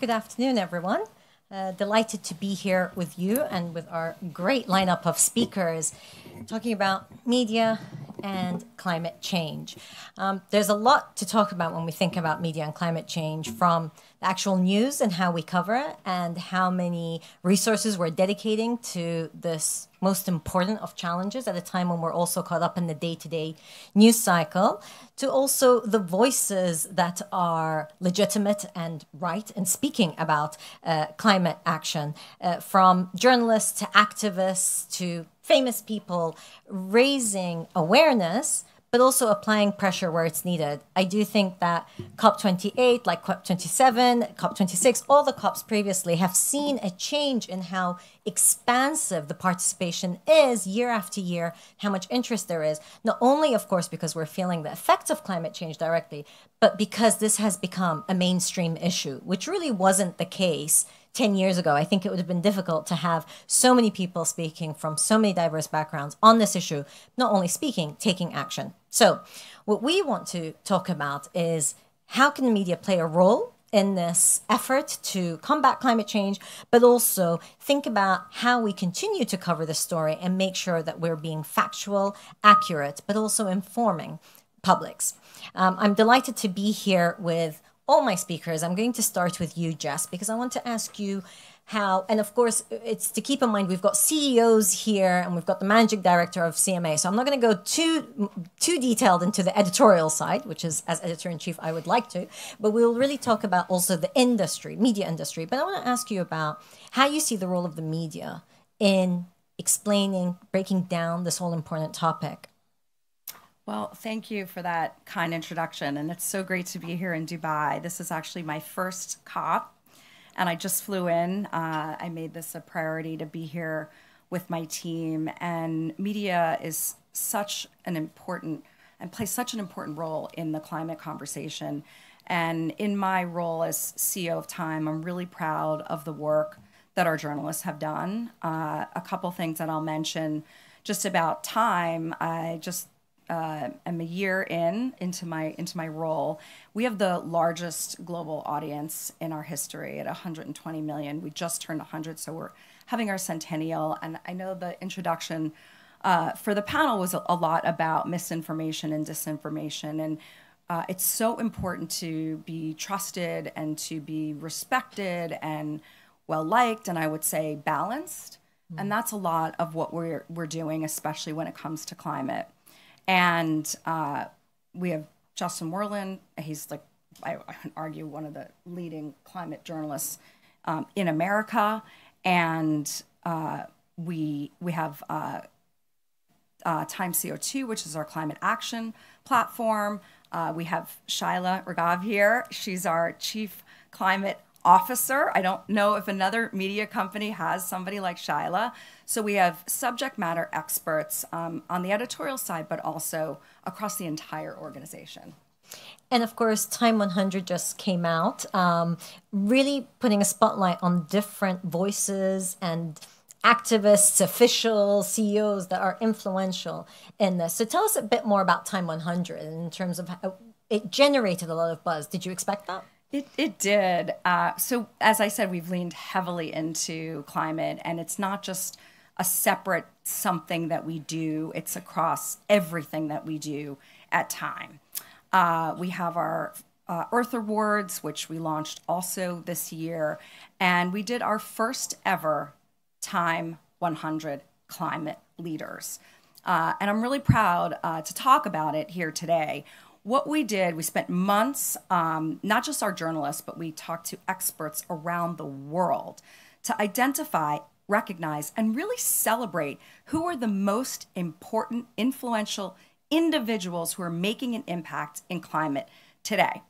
Good afternoon, everyone. Uh, delighted to be here with you and with our great lineup of speakers talking about media and climate change. Um, there's a lot to talk about when we think about media and climate change from the actual news and how we cover it and how many resources we're dedicating to this most important of challenges at a time when we're also caught up in the day-to-day news cycle to also the voices that are legitimate and right in speaking about uh, climate action uh, from journalists to activists to famous people raising awareness but also applying pressure where it's needed. I do think that COP28, like COP27, COP26, all the COPs previously have seen a change in how expansive the participation is year after year, how much interest there is. Not only, of course, because we're feeling the effects of climate change directly, but because this has become a mainstream issue, which really wasn't the case 10 years ago, I think it would have been difficult to have so many people speaking from so many diverse backgrounds on this issue, not only speaking, taking action. So, what we want to talk about is how can the media play a role in this effort to combat climate change, but also think about how we continue to cover the story and make sure that we're being factual, accurate, but also informing publics. Um, I'm delighted to be here with all my speakers. I'm going to start with you, Jess, because I want to ask you how, and of course, it's to keep in mind we've got CEOs here and we've got the managing director of CMA. So I'm not going to go too too detailed into the editorial side, which is as editor in chief I would like to, but we'll really talk about also the industry, media industry. But I want to ask you about how you see the role of the media in explaining, breaking down this whole important topic. Well, thank you for that kind introduction. And it's so great to be here in Dubai. This is actually my first COP, and I just flew in. Uh, I made this a priority to be here with my team. And media is such an important and plays such an important role in the climate conversation. And in my role as CEO of Time, I'm really proud of the work that our journalists have done. Uh, a couple things that I'll mention just about Time. I just uh, am a year in into my into my role. We have the largest global audience in our history at 120 million. We just turned 100, so we're having our centennial. And I know the introduction uh, for the panel was a, a, lot about misinformation and disinformation, and uh, it's so important to be trusted and to be respected and well liked, and I would say balanced. And that's a lot of what we're we're doing, especially when it comes to climate. And uh, we have Justin Worland. He's like, I, would argue, one of the leading climate journalists um, in America. And uh, we we have uh, uh, Time CO2, which is our climate action platform. Uh, we have Shaila Raghav here. She's our chief climate officer. I don't know if another media company has somebody like Shaila. So we have subject matter experts um, on the editorial side, but also across the entire organization. And of course, Time 100 just came out, um, really putting a spotlight on different voices and activists, officials, CEOs that are influential in this. So tell us a bit more about Time 100 in terms of how it generated a lot of buzz. Did you expect that? It, it did. Uh, so, as I said, we've leaned heavily into climate, and it's not just a separate something that we do, it's across everything that we do at Time. Uh, we have our uh, Earth Awards, which we launched also this year, and we did our first ever Time 100 Climate Leaders. Uh, and I'm really proud uh, to talk about it here today what we did, we spent months, um, not just our journalists, but we talked to experts around the world to identify, recognize, and really celebrate who are the most important, influential individuals who are making an impact in climate today.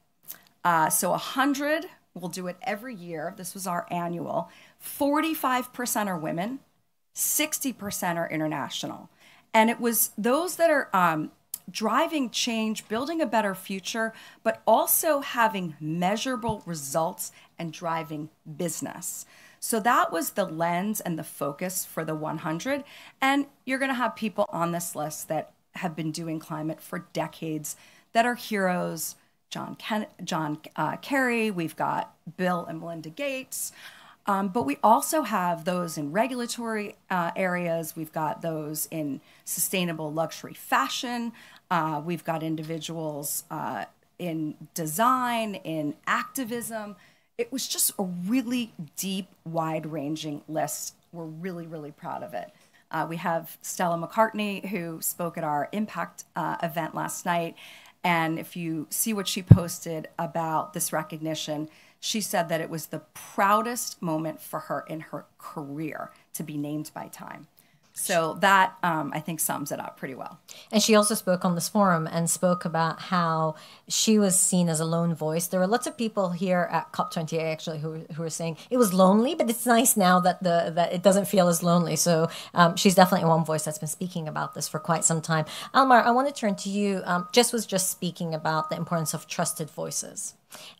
Uh, so 100, we'll do it every year. This was our annual. 45% are women, 60% are international. And it was those that are um, driving change, building a better future, but also having measurable results and driving business. So that was the lens and the focus for the 100. And you're going to have people on this list that have been doing climate for decades that are heroes John, Ken- John uh, Kerry, we've got Bill and Melinda Gates. Um, but we also have those in regulatory uh, areas. We've got those in sustainable luxury fashion. Uh, we've got individuals uh, in design, in activism. It was just a really deep, wide ranging list. We're really, really proud of it. Uh, we have Stella McCartney, who spoke at our Impact uh, event last night. And if you see what she posted about this recognition, she said that it was the proudest moment for her in her career to be named by Time. So that um, I think sums it up pretty well. And she also spoke on this forum and spoke about how she was seen as a lone voice. There were lots of people here at COP28 actually who, who were saying it was lonely, but it's nice now that the that it doesn't feel as lonely. So um, she's definitely one voice that's been speaking about this for quite some time. Almar, I want to turn to you. Um, Jess was just speaking about the importance of trusted voices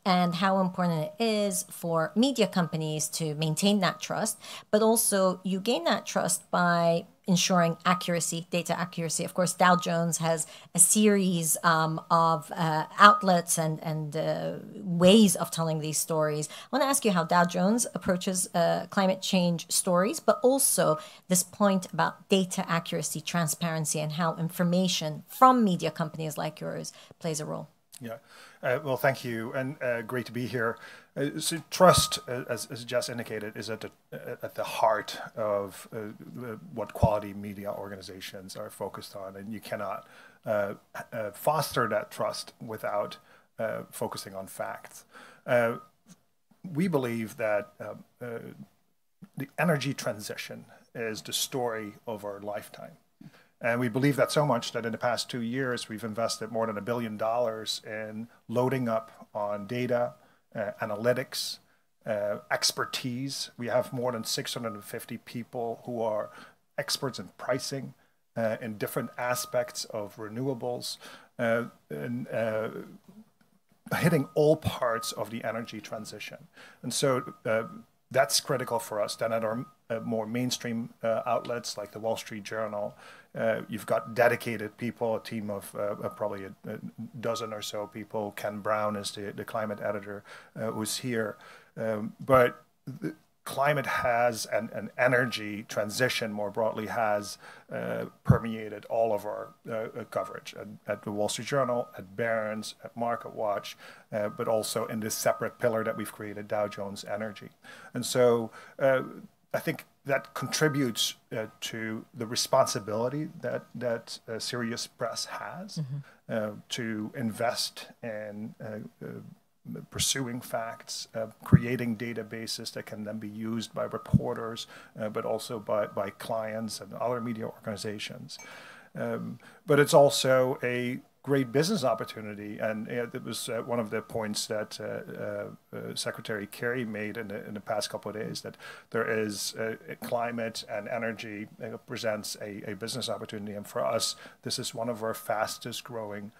and how important it is for media companies to maintain that trust. But also, you gain that trust by ensuring accuracy, data accuracy. Of course, Dow Jones has a series um, of uh, outlets and, and uh, ways of telling these stories. I want to ask you how Dow Jones approaches uh, climate change stories, but also this point about data accuracy, transparency, and how information from media companies like yours plays a role. Yeah. Uh, well, thank you, and uh, great to be here. Uh, so trust, uh, as, as Jess indicated, is at the uh, at the heart of uh, what quality media organizations are focused on, and you cannot foster that trust without focusing on facts. we believe that the energy transition is the story of our lifetime. And we believe that so much that in the past two years, we've invested more than a billion dollars in loading up on data, uh, analytics, uh, expertise. We have more than 650 people who are experts in pricing uh, in different aspects of renewables uh, and uh, hitting all parts of the energy transition. And so uh, that's critical for us. Then at our more mainstream outlets like the Wall Street Journal, uh, you've got dedicated people, a team of uh, probably a, a, dozen or so people. Ken Brown is the, the climate editor uh, who's here. Um, but climate has and, and energy transition more broadly has uh, permeated all of our uh, uh, coverage at, at, the Wall Street Journal, at Barron's, at MarketWatch, but also in this separate pillar that we've created, Dow Jones Energy. And so I think that contributes uh, to the responsibility that that uh, serious press has mm-hmm. uh, to invest in uh, uh, pursuing facts, uh, creating databases that can then be used by reporters, but also by, by clients and other media organizations. Um, but it's also a great business opportunity. And it was uh, one of the points that uh, uh, Secretary Kerry made in the, in the past couple of days that there is climate and energy presents a, a, business opportunity. And for us, this is one of our fastest growing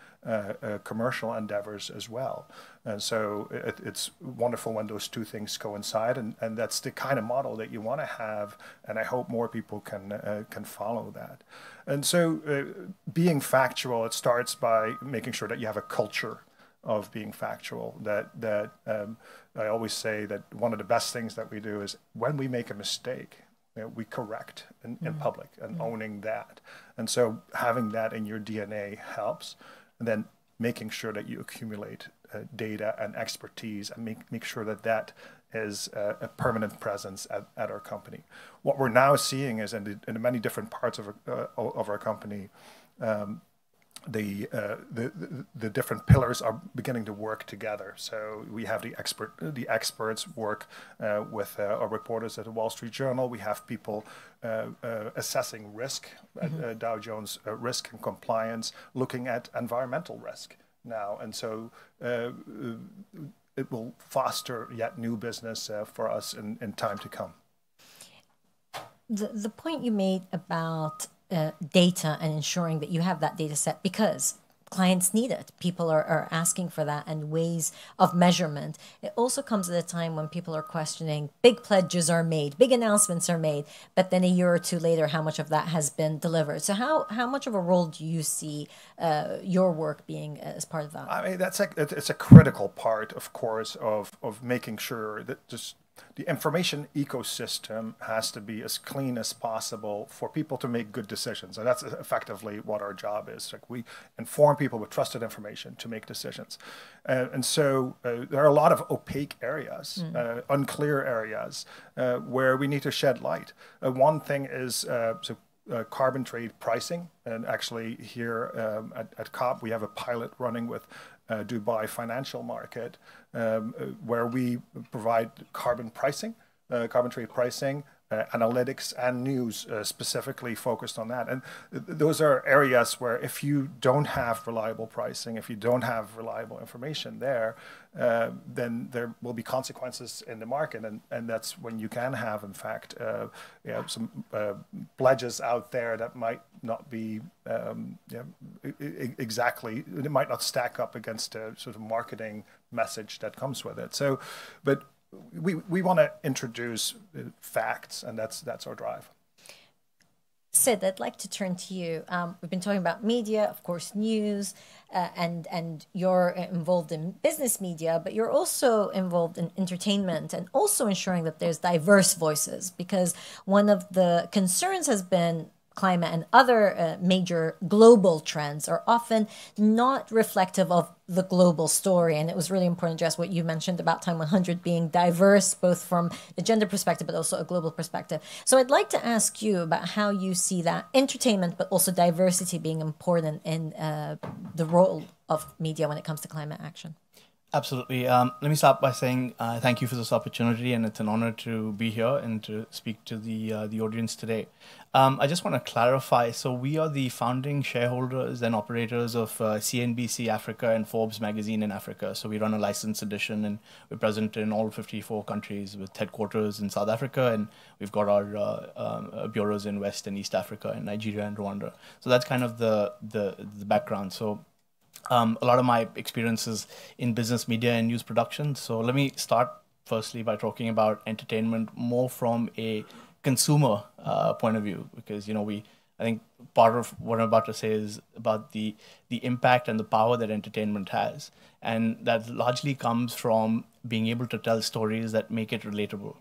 commercial endeavors as well. And so it, it's wonderful when those two things coincide, and, and that's the kind of model that you want to have. And I hope more people can uh, can follow that. And so, uh, being factual, it starts by making sure that you have a culture of being factual. That that um, I always say that one of the best things that we do is when we make a mistake, you know, we correct in, in mm-hmm. public and mm-hmm. owning that. And so, having that in your DNA helps. And then making sure that you accumulate data and expertise and make, make sure that that is a, a permanent presence at, at our company. What we're now seeing is in the, in the many different parts of, uh, of our company, um, the, uh, the, the, different pillars are beginning to work together. So we have the expert the experts work uh, with uh, our reporters at the Wall Street Journal. We have people uh, uh, assessing risk mm-hmm. at Dow Jones risk and compliance, looking at environmental risk now, and so uh, it will foster yet new business uh, for us in, in time to come. The, the point you made about uh, data and ensuring that you have that data set because clients need it. People are, are asking for that and ways of measurement. It also comes at a time when people are questioning big pledges are made, big announcements are made, but then a year or two later, how much of that has been delivered? So, how, how much of a role do you see uh, your work being as part of that? I mean, that's a, it's a critical part, of course, of, of making sure that just the information ecosystem has to be as clean as possible for people to make good decisions. And that's effectively what our job is. Like we inform people with trusted information to make decisions. Uh, and so uh, there are a lot of opaque areas, mm. uh, unclear areas uh, where we need to shed light. Uh, one thing is uh, so uh, carbon trade pricing. And actually, here um, at, at, COP, we have a pilot running with uh, Dubai Financial Market, um, uh, where we provide carbon pricing, uh, carbon trade pricing, uh, analytics and news uh, specifically focused on that. And th- those are areas where if you don't have reliable pricing, if you don't have reliable information there, uh, then there will be consequences in the market. And, and that's when you can have, in fact, uh, you know, some uh, pledges out there that might not be um, exactly, it might not stack up against a sort of marketing message that comes with it. So, but we, we want to introduce uh, facts, and that's that's our drive. Sid, I'd like to turn to you. Um, we've been talking about media, of course, news, uh, and and you're involved in business media, but you're also involved in entertainment and also ensuring that there's diverse voices. Because one of the concerns has been climate and other uh, major global trends are often not reflective of the global story. And it was really important, Jess, what you mentioned about Time 100 being diverse, both from a gender perspective, but also a global perspective. So I'd like to ask you about how you see that entertainment, but also diversity being important in uh, the role of media when it comes to climate action. Absolutely. Um, let me start by saying uh, thank you for this opportunity, and it's an honor to be here and to speak to the uh, the audience today. Um, I just want to clarify. So we are the founding shareholders and operators of uh, CNBC Africa and Forbes magazine in Africa. So we run a licensed edition, and we're present in all 54 countries with headquarters in South Africa, and we've got our uh, um, bureaus in West and East Africa, and Nigeria and Rwanda. So that's kind of the the, the background. So um, a lot of my experiences in business media and news production. So let me start firstly by talking about entertainment more from a consumer uh, point of view, because you know we I think part of what I'm about to say is about the the impact and the power that entertainment has, and that largely comes from being able to tell stories that make it relatable.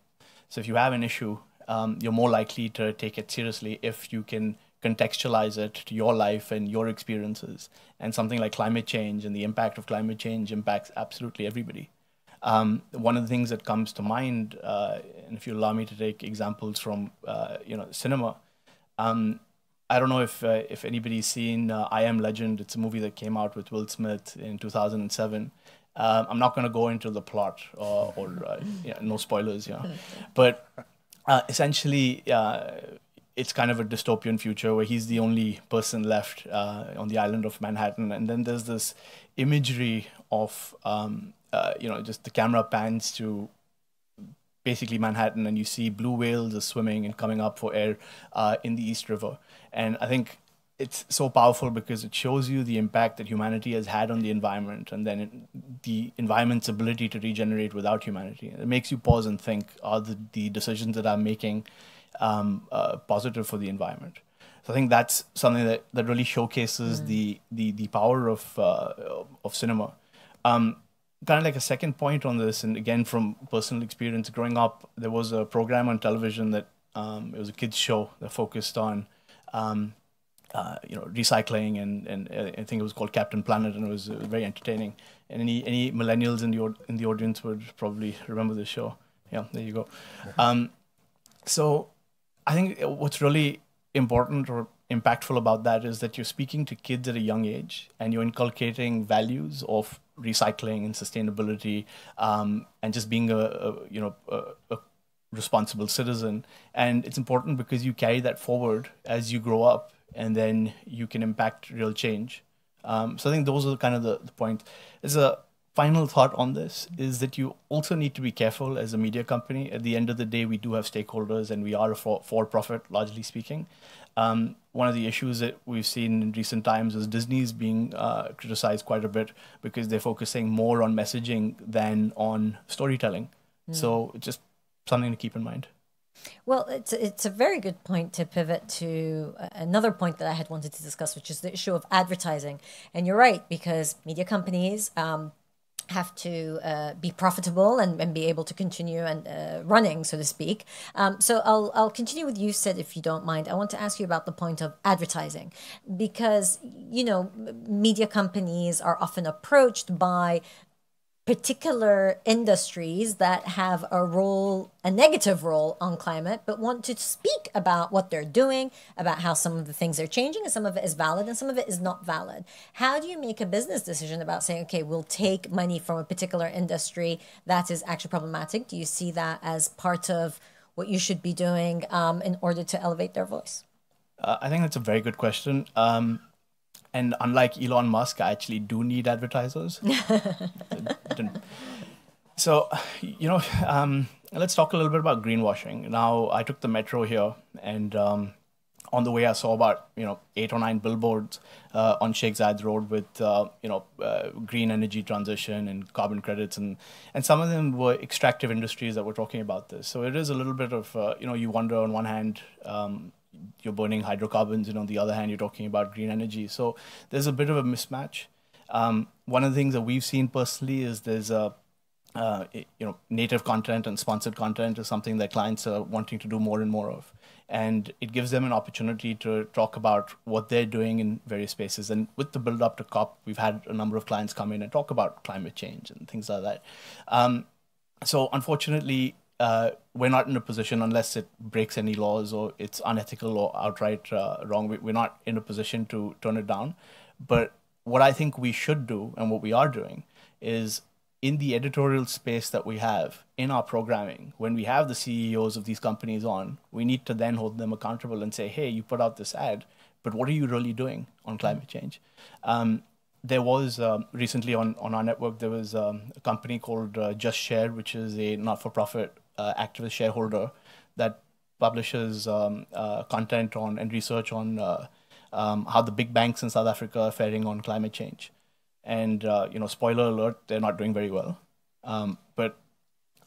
So if you have an issue, um, you're more likely to take it seriously if you can contextualize it to your life and your experiences. And something like climate change and the impact of climate change impacts absolutely everybody. Um, one of the things that comes to mind, uh, and if you allow me to take examples from uh, you know cinema, um, I don't know if uh, if anybody's seen uh, I Am Legend. It's a movie that came out with Will Smith in 2007. Um, I'm not going to go into the plot or, or uh, yeah, no spoilers, yeah. But uh, essentially, it's kind of a dystopian future where he's the only person left uh, on the island of Manhattan, and then there's this imagery of um, uh, you know just the camera pans to basically Manhattan, and you see blue whales are swimming and coming up for air uh, in the East River, and I think it's so powerful because it shows you the impact that humanity has had on the environment and then it, the environment's ability to regenerate without humanity. It makes you pause and think, are the, the decisions that I'm making um, uh, positive for the environment. So I think that's something that, that really showcases mm. the, the the power of uh, of cinema. Um, kind of like a second point on this, and again from personal experience, growing up, there was a program on television that um, it was a kids show that focused on. Um, uh, you know, recycling and, and uh, I think it was called Captain Planet, and it was, it was very entertaining. And any any millennials in the in the audience would probably remember the show. Yeah, there you go. Um, so I think what's really important or impactful about that is that you're speaking to kids at a young age and you're inculcating values of recycling and sustainability um, and just being a, a you know a, a, responsible citizen. And it's important because you carry that forward as you grow up and then you can impact real change. Um, so i think those are kind of the, the points. There's a final thought on this is that you also need to be careful as a media company. At the end of the day, we do have stakeholders and we are a for, for profit, largely speaking. Um, one of the issues that we've seen in recent times is Disney's being uh, criticized quite a bit because they're focusing more on messaging than on storytelling. Mm. So just something to keep in mind. Well, it's it's a very good point to pivot to another point that I had wanted to discuss, which is the issue of advertising. And you're right because media companies um, have to uh, be profitable and, and be able to continue and uh, running, so to speak. Um, so I'll I'll continue with you, Sid, if you don't mind. I want to ask you about the point of advertising because you know media companies are often approached by particular industries that have a role, a negative role on climate, but want to speak about what they're doing, about how some of the things are changing, and some of it is valid and some of it is not valid. How do you make a business decision about saying, okay, we'll take money from a particular industry that is actually problematic? Do you see that as part of what you should be doing um, in order to elevate their voice? Uh, I think that's a very good question. Um, and unlike Elon Musk, I actually do need advertisers. so, you know, um, let's talk a little bit about greenwashing. Now, I took the metro here, and um, on the way, I saw about you know eight or nine billboards uh, on Sheikh Zayed Road with uh, you know uh, green energy transition and carbon credits, and and some of them were extractive industries that were talking about this. So it is a little bit of uh, you know you wonder on one hand. Um, you're burning hydrocarbons, and on the other hand, you're talking about green energy. So there's a bit of a mismatch. Um, one of the things that we've seen personally is there's a uh, you know native content and sponsored content is something that clients are wanting to do more and more of and it gives them an opportunity to talk about what they're doing in various spaces and with the build up to cop we've had a number of clients come in and talk about climate change and things like that um, so unfortunately uh, we're not in a position unless it breaks any laws or it's unethical or outright uh, wrong. We're not in a position to turn it down. But what I think we should do and what we are doing is in the editorial space that we have in our programming, when we have the CEOs of these companies on, we need to then hold them accountable and say, hey, you put out this ad, but what are you really doing on climate change? Um, there was uh, recently on, on our network, there was um, a company called uh, Just Share, which is a not for profit activist shareholder that publishes um, uh, content on and research on uh, um, how the big banks in South Africa are faring on climate change. And uh, you know, spoiler alert, they're not doing very well. Um, but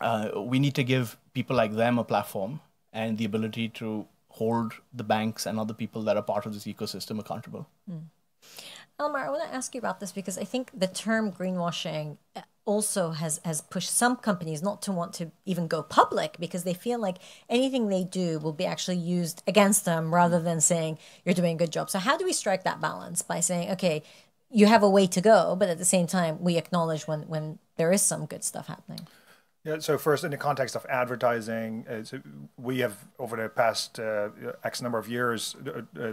uh, we need to give people like them a platform and the ability to hold the banks and other people that are part of this ecosystem accountable. Mm. Almar, I want to ask you about this because I think the term greenwashing also has has pushed some companies not to want to even go public because they feel like anything they do will be actually used against them rather than saying you're doing a good job. So how do we strike that balance by saying okay, you have a way to go, but at the same time we acknowledge when when there is some good stuff happening. Yeah, so first, in the context of advertising, uh, we have over the past uh, X number of years uh, uh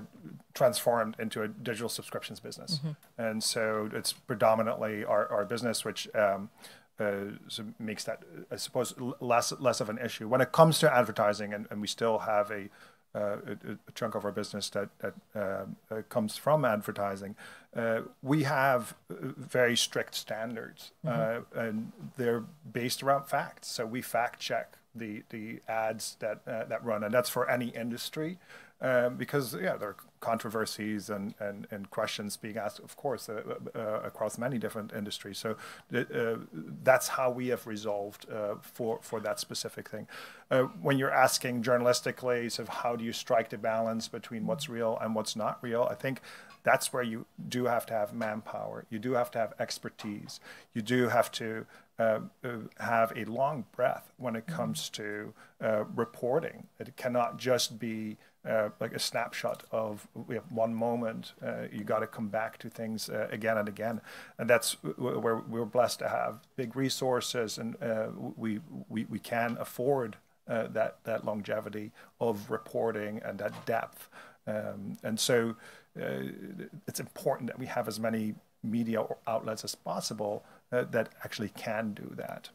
transformed into a digital subscriptions business, mm-hmm. and so it's predominantly our, our business, which um, uh, so makes that I suppose less less of an issue when it comes to advertising, and, and we still have a uh, a, a, chunk of our business that, that uh, uh, comes from advertising, uh, we have very strict standards, mm-hmm. and they're based around facts. So we fact check the the ads that that run, and that's for any industry um, because yeah, there are controversies and, and, and questions being asked, of course, uh, uh, across many different industries. So uh, that's how we have resolved uh, for for that specific thing. Uh, when you're asking journalistically, sort of how do you strike the balance between what's real and what's not real? I think that's where you do have to have manpower. You do have to have expertise. You do have to uh, uh, have a long breath when it comes to uh, reporting. It cannot just be uh, like a snapshot of we have one moment. Uh, you got to come back to things uh, again and again, and that's where we're blessed to have big resources, and we, we we can afford that that longevity of reporting and that depth. Um, and so it's important that we have as many media outlets as possible uh, that actually can do that.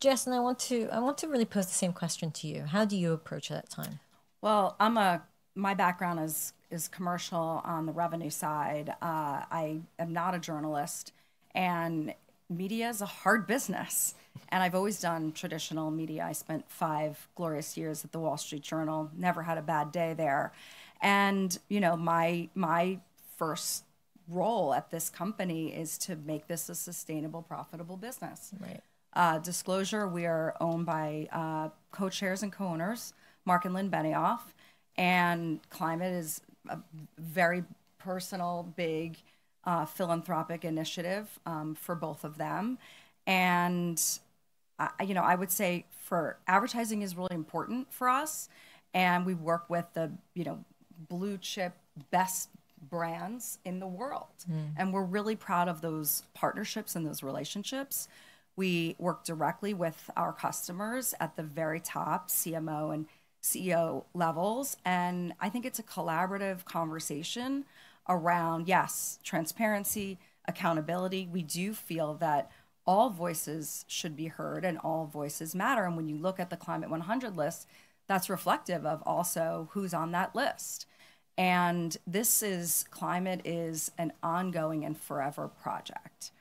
Jess, and I want to I want to really pose the same question to you. How do you approach that time? Well, I'm a my background is is commercial on the revenue side. Uh, I am not a journalist, and media is a hard business. And I've always done traditional media. I spent five glorious years at the Wall Street Journal, never had a bad day there. And, you know, my my first role at this company is to make this a sustainable, profitable business. Right. Uh, disclosure: We are owned by uh, co-chairs and co-owners, Mark and Lynn Benioff, and climate is a very personal, big uh, philanthropic initiative um, for both of them. And I, you know, I would say for advertising is really important for us, and we work with the you know blue chip best brands in the world. And we're really proud of those partnerships and those relationships. We work directly with our customers at the very top, CMO and CEO levels. And I think it's a collaborative conversation around, yes, transparency, accountability. We do feel that all voices should be heard and all voices matter. And when you look at the Climate 100 list, that's reflective of also who's on that list. And this is climate is an ongoing and forever project.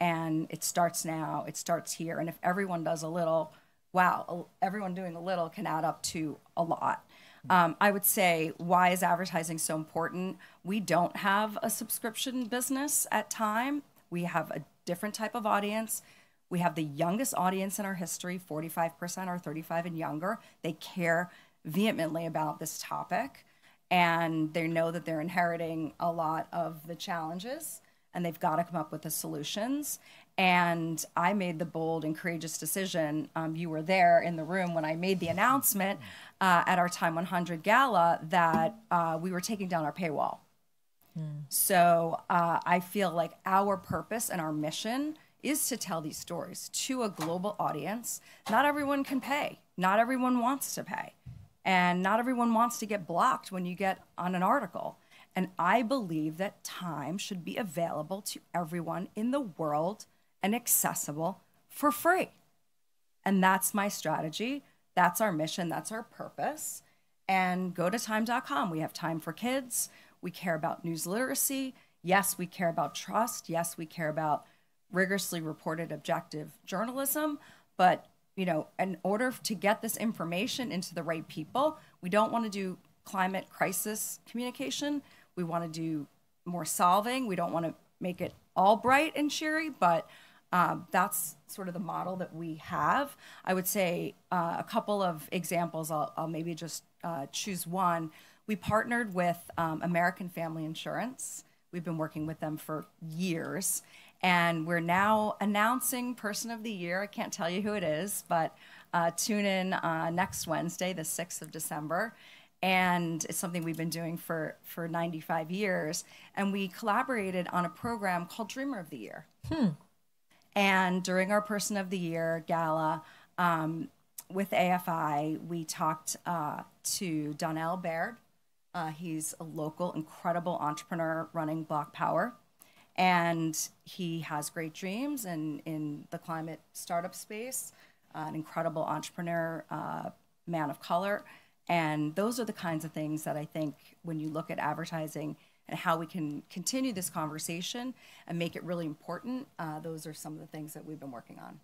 And it starts now, it starts here. And if everyone does a little, wow, everyone doing a little can add up to a lot. Um, I would say, why is advertising so important? We don't have a subscription business at time. We have a different type of audience. We have the youngest audience in our history 45% are 35 and younger. They care vehemently about this topic and they know that they're inheriting a lot of the challenges and they've got to come up with the solutions. And I made the bold and courageous decision. Um, you were there in the room when I made the announcement uh, at our Time 100 gala that uh, we were taking down our paywall. So uh, I feel like our purpose and our mission is to tell these stories to a global audience. Not everyone can pay, not everyone wants to pay, and not everyone wants to get blocked when you get on an article. And I believe that time should be available to everyone in the world and accessible for free. And that's my strategy. That's our mission. That's our purpose. And go to time.com. We have time for kids. We care about news literacy. Yes, we care about trust. Yes, we care about rigorously reported objective journalism. But, you know, in order to get this information into the right people, we don't want to do climate crisis communication. We want to do more solving. We don't want to make it all bright and cheery, but um, that's sort of the model that we have. I would say uh, a couple of examples. I'll, I'll maybe just uh, choose one. We partnered with um, American Family Insurance. We've been working with them for years, and we're now announcing Person of the Year. I can't tell you who it is, but uh, tune in uh, next Wednesday, the 6th of December. And it's something we've been doing for, for 95 years. And we collaborated on a program called Dreamer of the Year. And during our Person of the Year gala um, with AFI, we talked uh, to Donnel Baird. Uh, he's a local, incredible entrepreneur running BlocPower. And he has great dreams and in the climate startup space, uh, an incredible entrepreneur, uh, man of color. And those are the kinds of things that I think when you look at advertising and how we can continue this conversation and make it really important, uh, those are some of the things that we've been working on.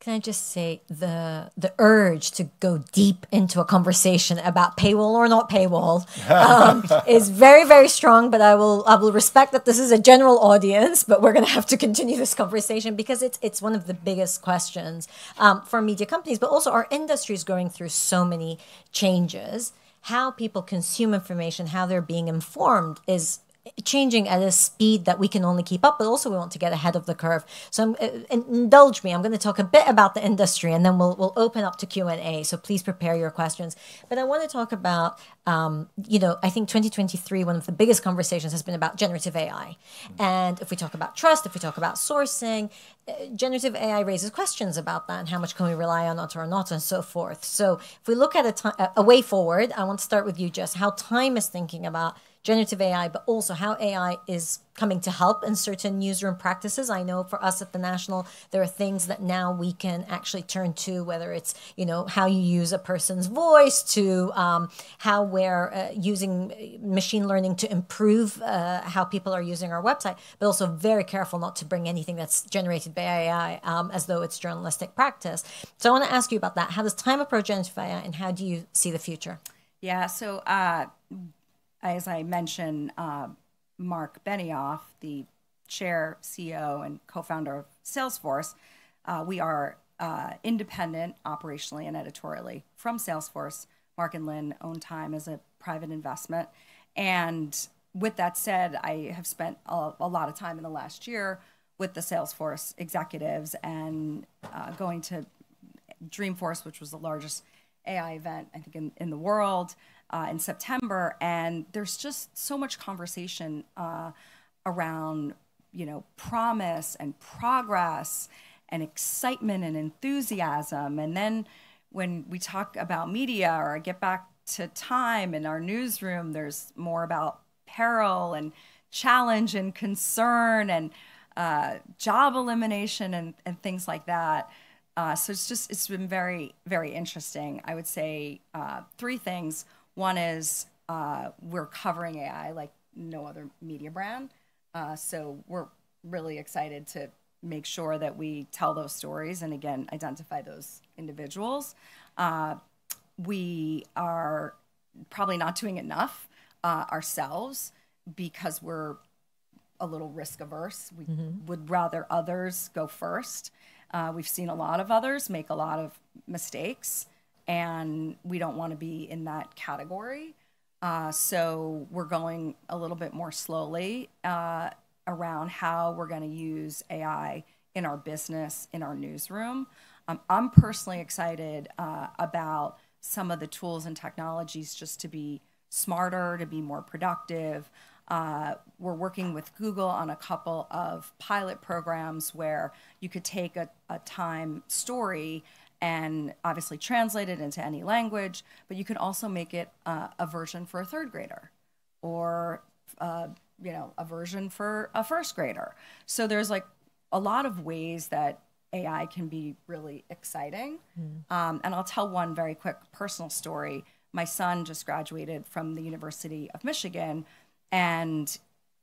Can I just say the the urge to go deep into a conversation about paywall or not paywall um, is very very strong. But I will I will respect that this is a general audience, but we're going to have to continue this conversation because it's it's one of the biggest questions um, for media companies, but also our industry is going through so many changes. How people consume information, how they're being informed, is changing at a speed that we can only keep up, but also we want to get ahead of the curve. So um, uh, indulge me. I'm going to talk a bit about the industry, and then we'll we'll open up to Q and A. So please prepare your questions. But I want to talk about, um, you know, I think 2023 one of the biggest conversations has been about generative AI, and if we talk about trust, if we talk about sourcing, uh, generative AI raises questions about that and how much can we rely on it or not, and so forth. So if we look at a, a way forward, I want to start with you, Jess. How time is thinking about generative AI, but also how AI is coming to help in certain newsroom practices. I know for us at the National, there are things that now we can actually turn to, whether it's you know how you use a person's voice to um, how we're uh, using machine learning to improve uh, how people are using our website, but also very careful not to bring anything that's generated by AI um, as though it's journalistic practice. So I want to ask you about that. How does Time approach generative AI, and how do you see the future? Yeah. So uh, as I mentioned. Uh, Mark Benioff, the chair, CEO, and co founder of Salesforce, uh, we are uh, independent operationally and editorially from Salesforce. Mark and Lynn own time as a private investment. And with that said, I have spent a, a lot of time in the last year with the Salesforce executives and uh, going to Dreamforce, which was the largest AI event, I think, in, in the world uh, in September, and there's just so much conversation uh, around you know promise and progress and excitement and enthusiasm, and then when we talk about media or I get back to time in our newsroom, there's more about peril and challenge and concern and uh, job elimination and, and things like that. Uh, so it's just it's been very very interesting. I would say uh, three things. One is uh, we're covering AI like no other media brand. Uh, so we're really excited to make sure that we tell those stories and again identify those individuals. Uh, we are probably not doing enough uh, ourselves because we're a little risk averse. We mm-hmm. would rather others go first. Uh, we've seen a lot of others make a lot of mistakes and we don't want to be in that category. Uh, so we're going a little bit more slowly uh, around how we're going to use AI in our business, in our newsroom. Um, I'm personally excited uh, about some of the tools and technologies just to be smarter, to be more productive. Uh, we're working with Google on a couple of pilot programs where you could take a, a time story and obviously translate it into any language, but you can also make it uh, a version for a third grader or uh, you know a version for a first grader. So there's like a lot of ways that AI can be really exciting. Mm. Um, and I'll tell one very quick personal story. My son just graduated from the University of Michigan, and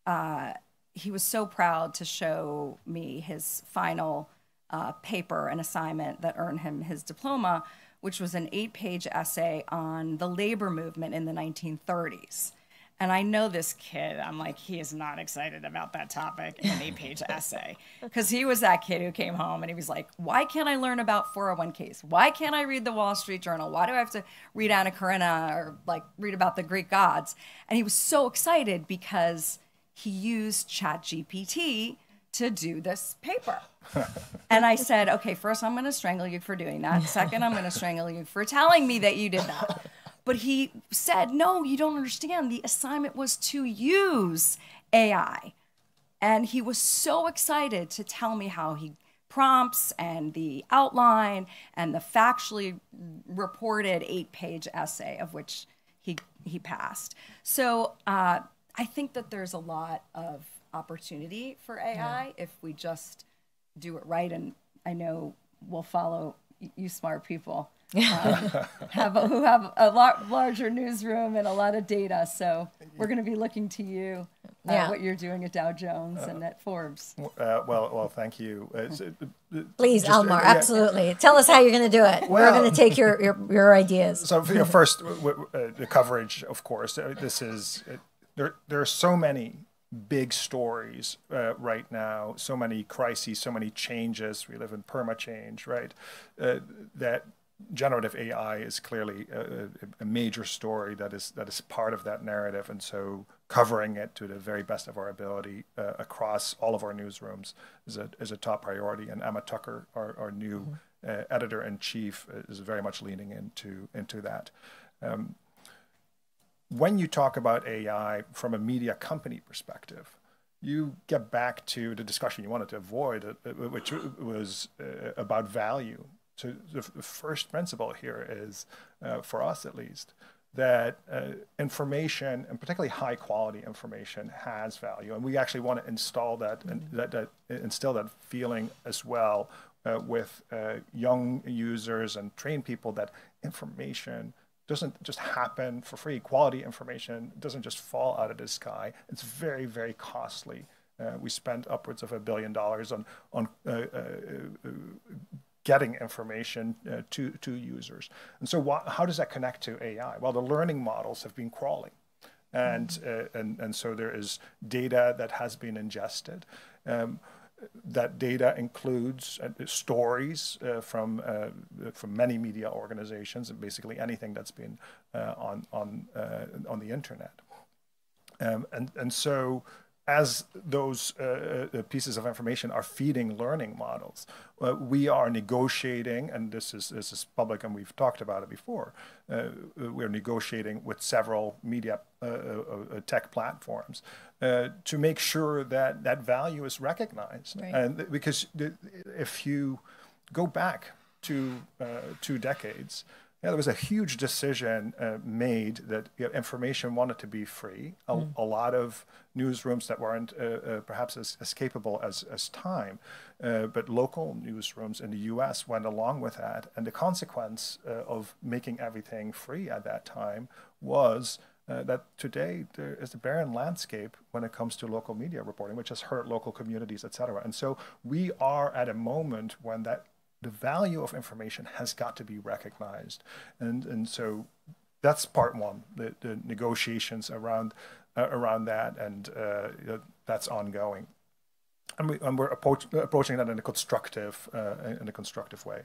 uh, he was so proud to show me his final uh, paper, an assignment that earned him his diploma, which was an eight page essay on the labor movement in the 1930s. And I know this kid, I'm like, he is not excited about that topic in an eight page essay. Because he was that kid who came home and he was like, why can't I learn about 401ks? Why can't I read the Wall Street Journal? Why do I have to read Anna Karenina or like read about the Greek gods? And he was so excited because he used ChatGPT to do this paper. and I said, okay, first I'm going to strangle you for doing that. Second, I'm going to strangle you for telling me that you did that. But he said, no, you don't understand. The assignment was to use AI. And he was so excited to tell me how he prompts and the outline and the factually reported eight page essay of which he, he passed. So uh, I think that there's a lot of opportunity for AI yeah. if we just do it right. And I know we'll follow you smart people um, have a, who have a lot larger newsroom and a lot of data. So we're going to be looking to you, uh, yeah. what you're doing at Dow Jones uh, and at Forbes. Uh, well, well, thank you. Uh, uh, Please, just, Almar, yeah. absolutely. Tell us how you're going to do it. Well, we're going to take your, your, your ideas. So you know, first, the coverage, of course. this is there. There are so many big stories uh, right now, so many crises, so many changes. We live in perma change, right? Uh, that generative AI is clearly a, a, major story that is that is part of that narrative, and so covering it to the very best of our ability uh, across all of our newsrooms is a is a top priority. And Emma Tucker, our, our new mm-hmm. uh, editor in chief, is very much leaning into into that. Um, when you talk about AI from a media company perspective, you get back to the discussion you wanted to avoid, uh, uh, which was uh, about value. So the first principle here is, uh, for us at least, that uh, information, and particularly high quality information, has value, and we actually want to install that and that, that instill that feeling as well uh, with uh, young users and train people that information doesn't just happen for free. Quality information doesn't just fall out of the sky. It's very, very costly. Uh, we spend upwards of a billion dollars on on uh, uh, uh getting information uh, to to users. And so, wh- how does that connect to AI? Well, the learning models have been crawling, and mm-hmm. and and so there is data that has been ingested. Um, that data includes uh, stories uh, from uh, from many media organizations and basically anything that's been uh, on on uh, on the internet. Um, and and so as those uh, pieces of information are feeding learning models, we are negotiating, and this is this is public, and we've talked about it before. We're negotiating with several media tech platforms to make sure that that value is recognized, right. and because if you go back to two decades yeah, there was a huge decision uh, made that you know, information wanted to be free. A, mm. a lot of newsrooms that weren't uh, uh, perhaps as, as, capable as, as time, uh, but local newsrooms in the US went along with that. And the consequence uh, of making everything free at that time was uh, that today there is a barren landscape when it comes to local media reporting, which has hurt local communities, et cetera. And so we are at a moment when that the value of information has got to be recognized. And, and so that's part one, the, the negotiations around, uh, around that, and uh, that's ongoing and, we, we're approach, approaching that in a constructive uh, in a constructive way.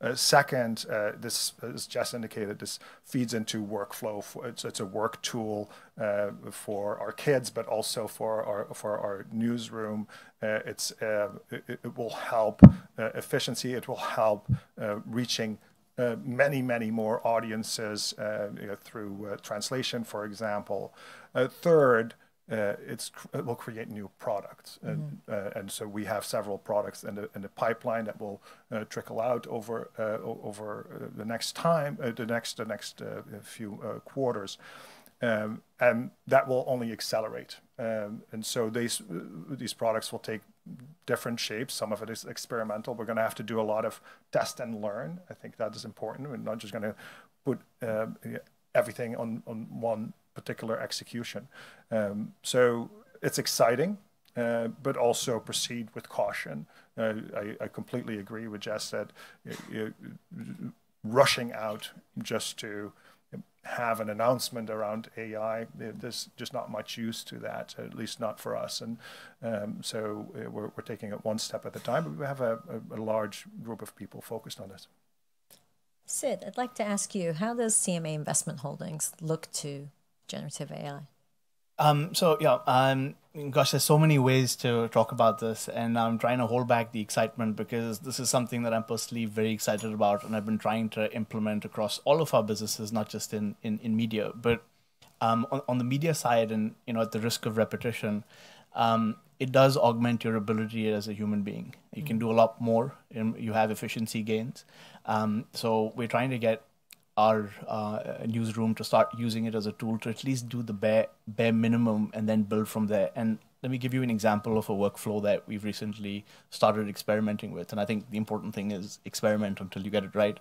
Uh, second, uh, this as Jess indicated, this feeds into workflow. For, it's, it's a work tool uh, for our kids, but also for our for our newsroom. Uh, it's uh, it, it, will help efficiency. It will help reaching. many, many more audiences you know, through translation, for example. third, uh, it's it will create new products, and mm-hmm. uh, and so we have several products in the in the pipeline that will uh, trickle out over uh, over uh, the next time, uh, the next the next few quarters, um, and that will only accelerate. Um, and so these these products will take different shapes. Some of it is experimental. We're going to have to do a lot of test and learn. I think that is important. We're not just going to put everything on on one particular execution. Um, so it's exciting, uh, but also proceed with caution. Uh, I, I, completely agree with Jess that rushing out just to have an announcement around AI, there's just not much use to that, at least not for us. And um, so uh, we're, we're taking it one step at a time, but we have a, a, a large group of people focused on this. Sid, I'd like to ask you, how does CMA Investment Holdings look to generative AI? Um, so yeah, um, gosh, there's so many ways to talk about this, and I'm trying to hold back the excitement because this is something that I'm personally very excited about, and I've been trying to implement across all of our businesses, not just in in, in media, but um, on, on the media side, and you know, at the risk of repetition, um, it does augment your ability as a human being. You can do a lot more. And you have efficiency gains. Um, so we're trying to get our uh, newsroom to start using it as a tool to at least do the bare bare minimum and then build from there. And let me give you an example of a workflow that we've recently started experimenting with. And I think the important thing is experiment until you get it right.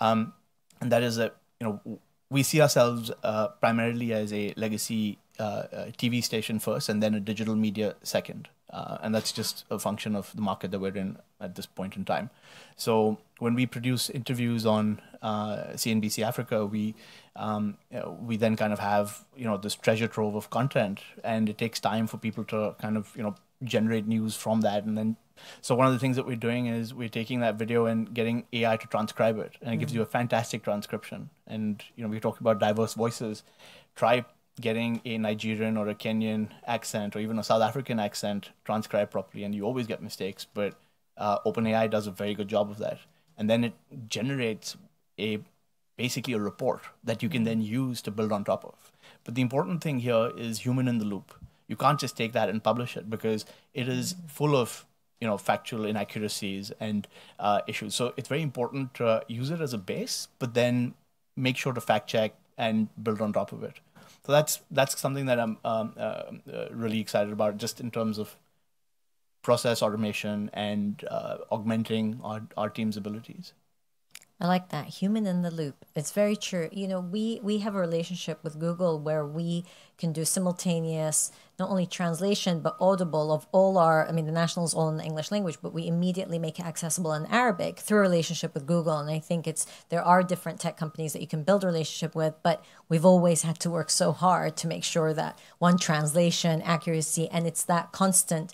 Um, and that is that you know we see ourselves uh, primarily as a legacy uh, uh TV station first, and then a digital media second. Uh, and that's just a function of the market that we're in at this point in time. So when we produce interviews on uh, CNBC Africa, we um, we then kind of have you know this treasure trove of content, and it takes time for people to kind of you know generate news from that, and then so one of the things that we're doing is we're taking that video and getting AI to transcribe it, and it mm-hmm. gives you a fantastic transcription. And you know we talk about diverse voices. Try getting a Nigerian or a Kenyan accent or even a South African accent transcribed properly, and you always get mistakes, but uh, OpenAI does a very good job of that, and then it generates a basically a report that you can then use to build on top of. But the important thing here is human in the loop. You can't just take that and publish it because it is full of you know factual inaccuracies and uh, issues. So it's very important to use it as a base, but then make sure to fact check, and build on top of it. So that's that's something that I'm um, uh, uh, really excited about, just in terms of process automation and uh, augmenting our, our team's abilities. I like that human in the loop. It's very true. You know, we we have a relationship with Google where we can do simultaneous not only translation but audible of all our. I mean, the national is all in the English language, but we immediately make it accessible in Arabic through a relationship with Google. And I think it's there are different tech companies that you can build a relationship with, but we've always had to work so hard to make sure that one translation accuracy and it's that constant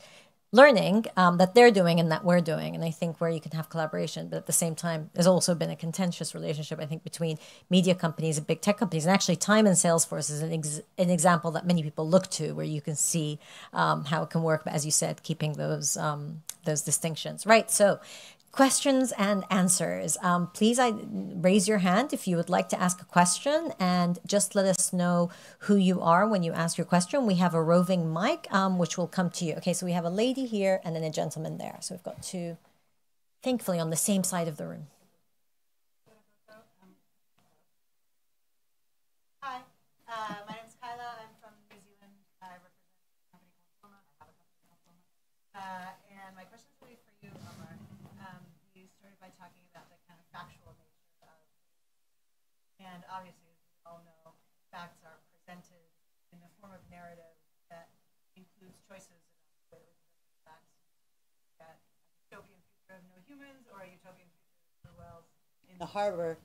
learning um, that they're doing and that we're doing. And I think where you can have collaboration, but at the same time, there's also been a contentious relationship, I think, between media companies and big tech companies. And actually, time and Salesforce is an, ex- an example that many people look to where you can see um, how it can work. But as you said, keeping those, um, those distinctions. Right. So questions and answers. Um, please I, raise your hand if you would like to ask a question and just let us know who you are when you ask your question. We have a roving mic, um, which will come to you. Okay, so we have a lady here and then a gentleman there. So we've got two, thankfully, on the same side of the room. Hi, uh, and obviously, as we all know, facts are presented in the form of narrative that includes choices about facts. A utopian future of no humans or a utopian future of in the harbor.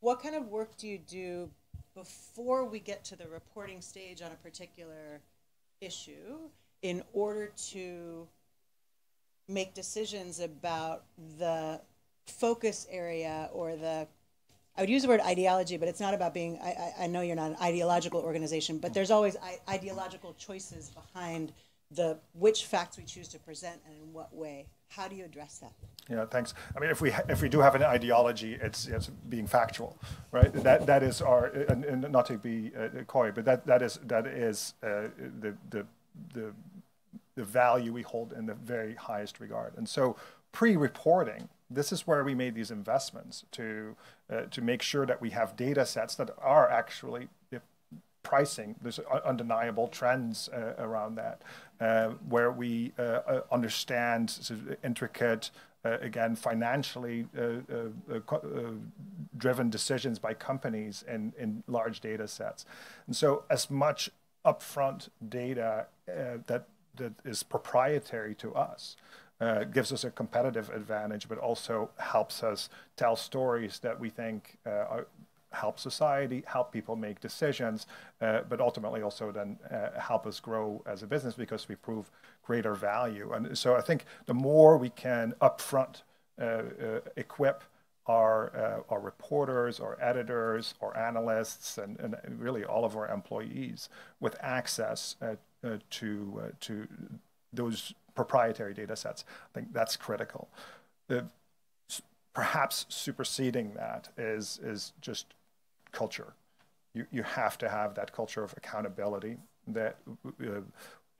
What kind of work do you do before we get to the reporting stage on a particular issue in order to make decisions about the focus area or the I would use the word ideology, but it's not about being. I, I, know you're not an ideological organization, but there's always ideological choices behind the which facts we choose to present and in what way. How do you address that? Yeah, thanks. I mean, if we if we do have an ideology, it's it's being factual, right? That that is our and, and not to be uh, coy, but that that is that is uh, the the the the value we hold in the very highest regard. And so, pre-reporting, this is where we made these investments to uh, to make sure that we have data sets that are actually pricing. There's undeniable trends uh, around that, uh, where we uh, uh understand sort of intricate, uh, again, financially uh, driven decisions by companies in, in large data sets. And so, as much upfront data that that is proprietary to us. Uh, gives us a competitive advantage, but also helps us tell stories that we think uh, are, help society, help people make decisions, uh, but ultimately also then uh, help us grow as a business because we prove greater value. And so I think the more we can upfront uh, uh, equip our, our reporters, our editors, our analysts, and, and really all of our employees with access uh, to uh, to those proprietary data sets. I think that's critical. The, perhaps superseding that is is just culture. You you have to have that culture of accountability. That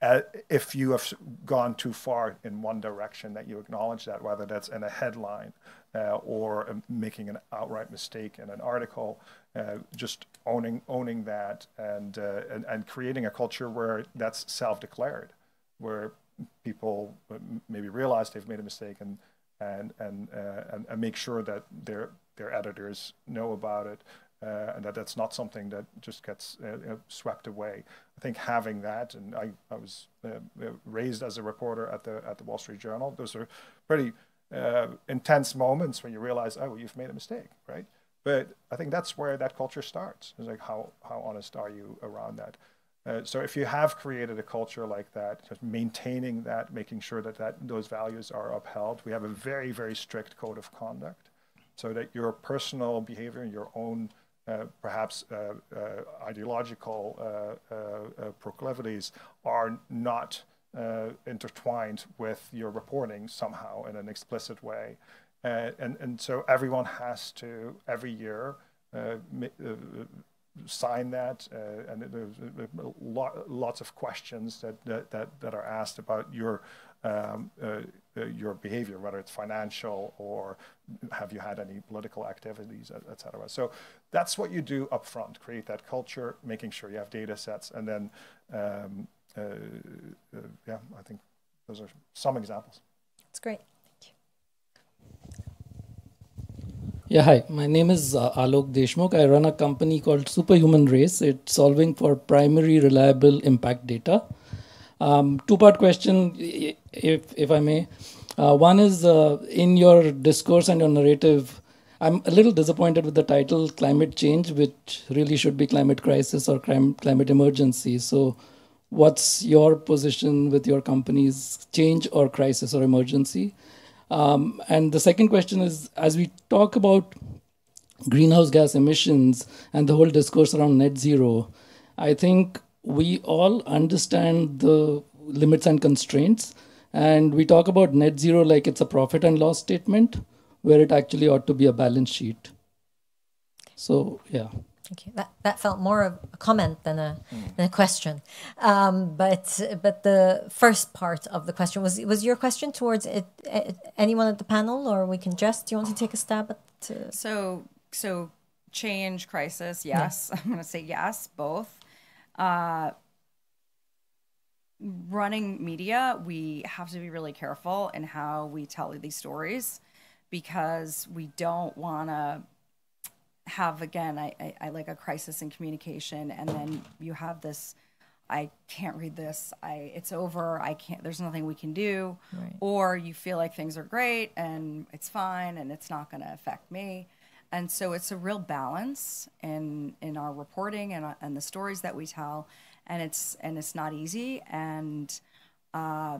uh, if you have gone too far in one direction, that you acknowledge that, whether that's in a headline uh, or making an outright mistake in an article, uh, just owning owning that and, uh, and and creating a culture where that's self-declared, where people maybe realize they've made a mistake and and and uh, and, and, make sure that their their editors know about it uh, and that that's not something that just gets uh, swept away. I think having that, and I, I was uh, raised as a reporter at the at the Wall Street Journal. Those are pretty intense moments when you realize, oh, you've made a mistake, right? But I think that's where that culture starts. It's like how how honest are you around that? Uh, so if you have created a culture like that, just maintaining that, making sure that, that those values are upheld. We have a very very strict code of conduct, so that your personal behavior, and your own uh, perhaps uh, uh ideological uh, proclivities are not intertwined with your reporting somehow in an explicit way. And, and so everyone has to every year uh, sign that, uh, and there's lot, lots of questions that, that, that, are asked about your um, uh, uh, your behavior, whether it's financial or have you had any political activities, et cetera. So that's what you do up front, create that culture, making sure you have data sets, and then, um, uh, uh, yeah, I think those are some examples. That's great. Yeah, hi. My name is uh, Alok Deshmukh. I run a company called Superhuman Race. It's solving for primary reliable impact data. Um, two-part question, if if I may. Uh, one is uh, in your discourse and your narrative. I'm a little disappointed with the title "Climate Change," which really should be "Climate Crisis" or "Climate Emergency." So, what's your position with your company's change or crisis or emergency? Um, and the second question is as we talk about greenhouse gas emissions and the whole discourse around net zero, I think we all understand the limits and constraints. And we talk about net zero like it's a profit and loss statement, where it actually ought to be a balance sheet. So, yeah. Okay, that, that felt more of a comment than a, mm. than a question. Um, but but the first part of the question was was your question towards it, it, anyone at the panel, or we can just. Do you want to take a stab at? Uh... So so change crisis. Yes, yeah. I'm going to say yes, both. Uh, running media, we have to be really careful in how we tell these stories because we don't want to have again I, I, I, like a crisis in communication and then you have this i can't read this. I it's over. I can't there's nothing we can do. Right. or you feel like things are great and it's fine and it's not going to affect me. And so it's a real balance in in our reporting and, and the stories that we tell and it's and it's not easy. And uh,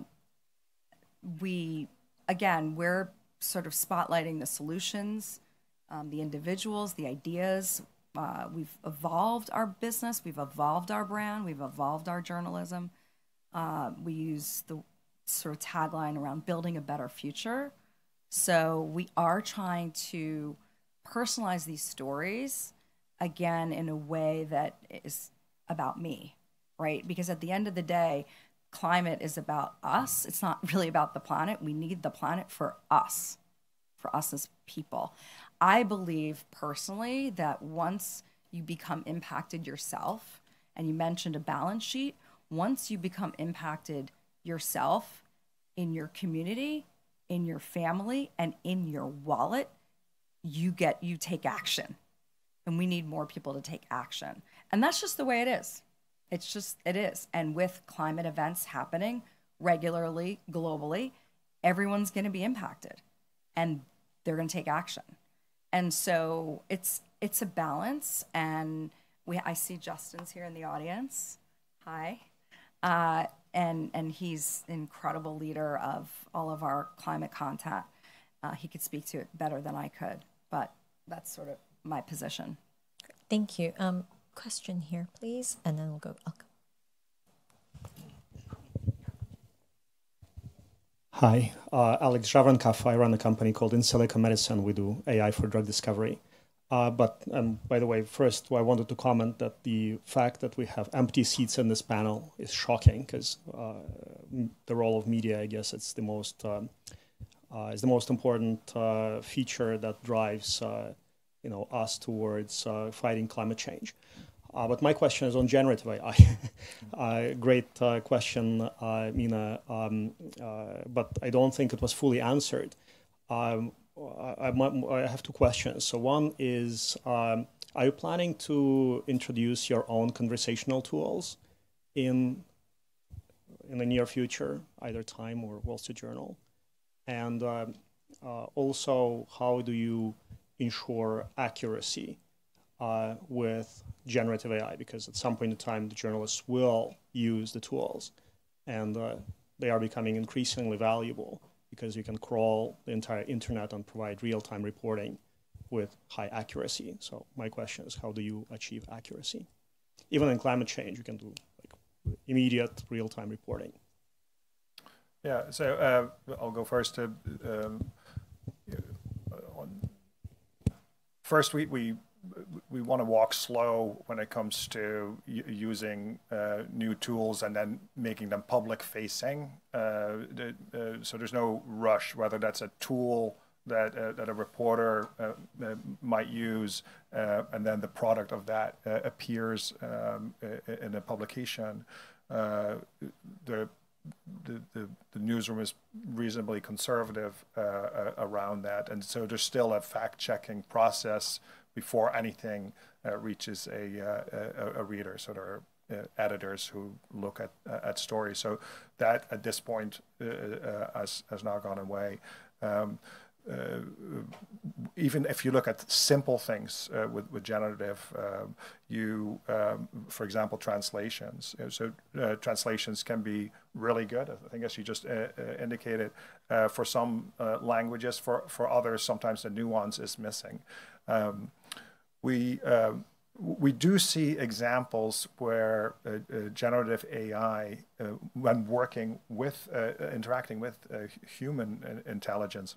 we again we're sort of spotlighting the solutions um, the individuals, the ideas. Uh, we've evolved our business, we've evolved our brand, we've evolved our journalism. Uh, we use the sort of tagline around building a better future. So we are trying to personalize these stories again in a way that is about me, right? Because at the end of the day, climate is about us. It's not really about the planet. We need the planet for us, for us as people. I believe personally that once you become impacted yourself, and you mentioned a balance sheet, once you become impacted yourself in your community, in your family, and in your wallet, you get you take action. And we need more people to take action. And that's just the way it is. It's just it is. And with climate events happening regularly globally, everyone's going to be impacted and they're going to take action and so it's it's a balance and we i see justin's here in the audience. Hi. Uh, and and he's an incredible leader of all of our climate content uh, he could speak to it better than i could but that's sort of my position. Thank you. Um, question here please and then we'll go I'll Hi, uh, Alex Zhavoronkov. I run a company called Insilico Medicine. We do AI for drug discovery. Uh, but um, by the way, first, I wanted to comment that the fact that we have empty seats in this panel is shocking because uh, the role of media, I guess, it's the most um, uh, is the most important uh, feature that drives uh, you know us towards fighting climate change. Uh, but my question is on generative AI. uh, great uh, question, uh, Mina, um, uh, but I don't think it was fully answered. Um, I, I, have two questions. So one is, um, are you planning to introduce your own conversational tools in in the near future, either Time or Wall Street Journal? And um, uh, also, how do you ensure accuracy with generative AI because at some point in time the journalists will use the tools and uh, they are becoming increasingly valuable because you can crawl the entire internet and provide real-time reporting with high accuracy. So my question is how do you achieve accuracy? Even in climate change you can do like immediate real-time reporting. Yeah, so uh, I'll go first. To, um, first, we, we we want to walk slow when it comes to using uh, new tools and then making them public facing. Uh, the, uh, so there's no rush, whether that's a tool that, uh, that a reporter might use, and then the product of that appears um, in a publication. the the, the, the, newsroom is reasonably conservative uh, uh, around that. And so there's still a fact checking process before anything uh, reaches a, uh, a, a, reader. So there are uh, editors who look at, at stories. So that at this point has, has not gone away. Um, uh, even if you look at simple things uh, with, with generative, uh, you, um, for example, translations. So uh, translations can be really good. I think as you just indicated, for some languages, for, for others, sometimes the nuance is missing. Um, we, um, we do see examples where generative AI, when working with, interacting with human intelligence,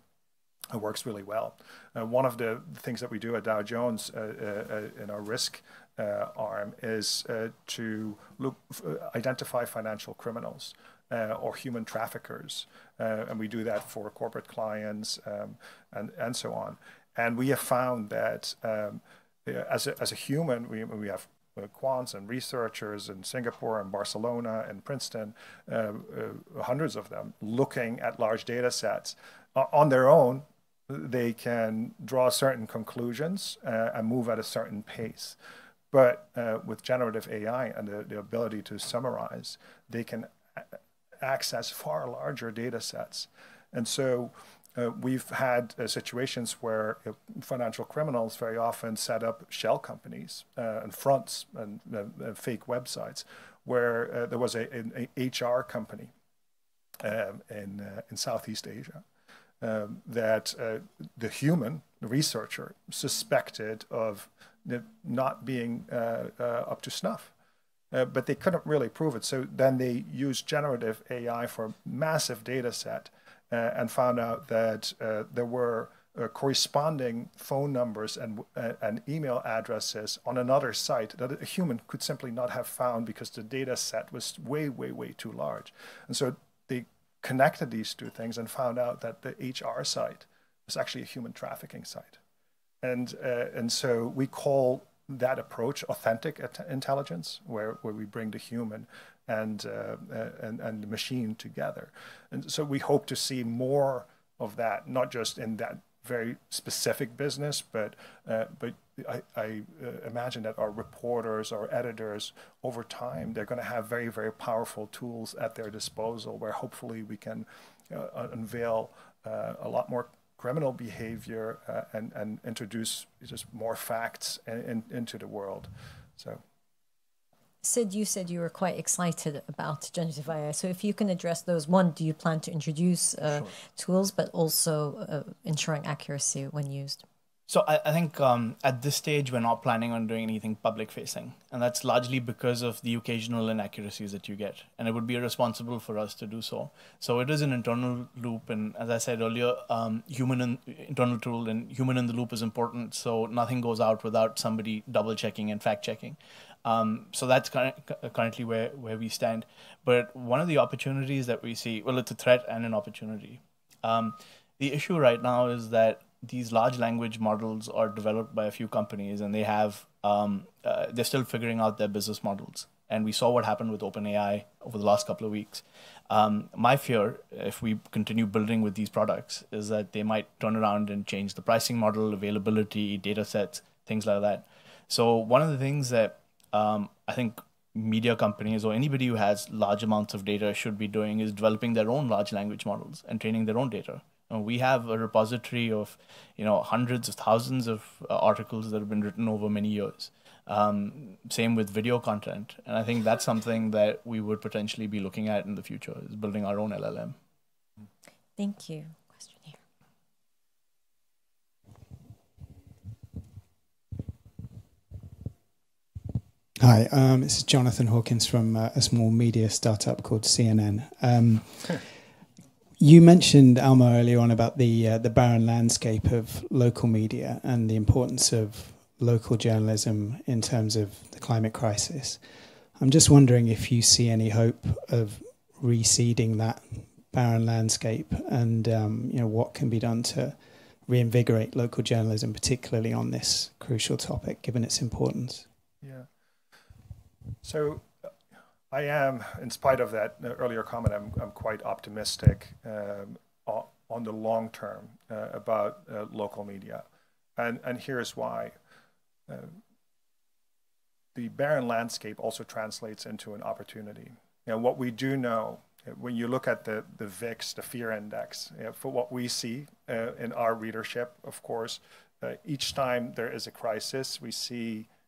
works really well. Uh, one of the things that we do at Dow Jones uh, uh, uh in our risk uh, arm is uh, to look identify financial criminals or human traffickers, and we do that for corporate clients um, and and so on. And we have found that um, as a, as a human, we we have uh, quants and researchers in Singapore and Barcelona and Princeton, uh, uh, hundreds of them, looking at large data sets. on their own, they can draw certain conclusions uh, and move at a certain pace. But uh, with generative AI and the, the, ability to summarize, they can access far larger data sets. And so uh, we've had uh, situations where uh, financial criminals very often set up shell companies uh, and fronts and fake websites where there was a, an a HR company um, in, in Southeast Asia um, that uh, the human the researcher suspected of not being uh, uh, up to snuff. Uh, but they couldn't really prove it. So then they used generative AI for massive data set uh, and found out that uh, there were corresponding phone numbers and, and email addresses on another site that a human could simply not have found because the data set was way, way, way too large. And so they connected these two things and found out that the HR site was actually a human trafficking site. And, uh, and so we call that approach authentic intelligence, where, where we bring the human and, uh, and, and the machine together. And so we hope to see more of that, not just in that very specific business, but, uh, but I, I uh, imagine that our reporters, our editors, over time, they're going to have very, very powerful tools at their disposal where hopefully we can uh, unveil uh, a lot more criminal behavior uh, and, and introduce just more facts in, in, into the world. So. Sid, you said you were quite excited about generative AI. So, if you can address those, one, do you plan to introduce uh, sure. tools, but also uh, ensuring accuracy when used? So I, I think um, at this stage we're not planning on doing anything public facing, and that's largely because of the occasional inaccuracies that you get, and it would be irresponsible for us to do so. So it is an internal loop, and as I said earlier, um, human in, internal tool and human in the loop is important. So nothing goes out without somebody double checking and fact checking. Um, so that's currently where where we stand. But one of the opportunities that we see, well, it's a threat and an opportunity. Um, the issue right now is that these large language models are developed by a few companies and they have um, uh, they're still figuring out their business models and we saw what happened with openai over the last couple of weeks um, my fear if we continue building with these products is that they might turn around and change the pricing model availability data sets things like that so one of the things that um, i think media companies or anybody who has large amounts of data should be doing is developing their own large language models and training their own data uh, we have a repository of, you know, hundreds of thousands of uh, articles that have been written over many years. Um, same with video content, and I think that's something that we would potentially be looking at in the future is building our own LLM. Thank you. Question here. Hi, um, this is Jonathan Hawkins from uh, a small media startup called CNN. Um, You mentioned Almar earlier on about the uh, the barren landscape of local media and the importance of local journalism in terms of the climate crisis. I'm just wondering if you see any hope of reseeding that barren landscape, and um, you know what can be done to reinvigorate local journalism, particularly on this crucial topic, given its importance. So I am, in spite of that earlier comment, I'm, I'm quite optimistic um, on the long term uh, about uh, local media. And, and here's why. Uh, the barren landscape also translates into an opportunity. Know, what we do know, when you look at the, the VIX, the fear index, you know, for what we see uh, in our readership, of course, uh, each time there is a crisis, we see uh,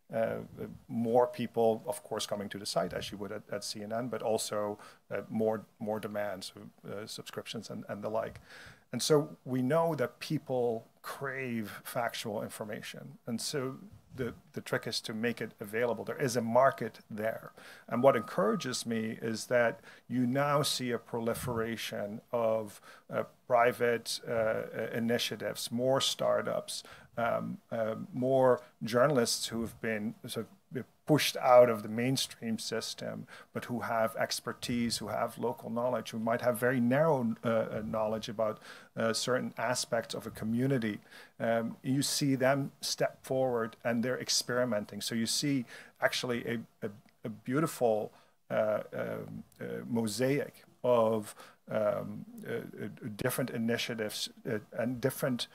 more people, of course, coming to the site as you would at, at CNN, but also uh, more more demands, uh, subscriptions, and, and the like. And so we know that people crave factual information, and so the the trick is to make it available. There is a market there, and what encourages me is that you now see a proliferation of uh, private uh, initiatives, more startups, um, uh, more journalists who have been sort of pushed out of the mainstream system, but who have expertise, who have local knowledge, who might have very narrow uh, uh knowledge about uh, certain aspects of a community. Um, you see them step forward and they're experimenting. So you see actually a, a, a beautiful uh, um, uh, mosaic of um, different initiatives and different